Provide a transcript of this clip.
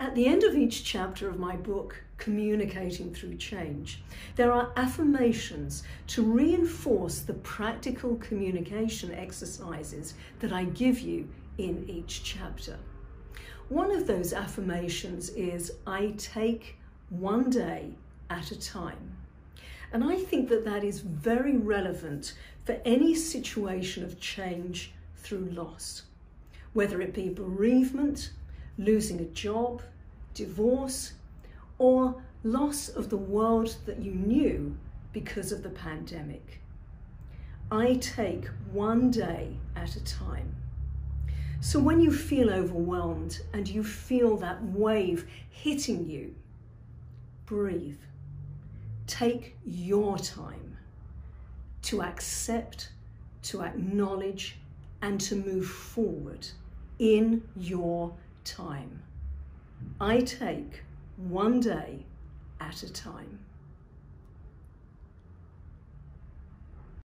At the end of each chapter of my book, Communicating Through Change, there are affirmations to reinforce the practical communication exercises that I give you in each chapter. One of those affirmations is I take one day at a time. And I think that that is very relevant for any situation of change through loss, whether it be bereavement, losing a job, divorce, or loss of the world that you knew because of the pandemic. I take one day at a time. So when you feel overwhelmed and you feel that wave hitting you, breathe. Take your time to accept, to acknowledge, and to move forward in your time. I take one day at a time.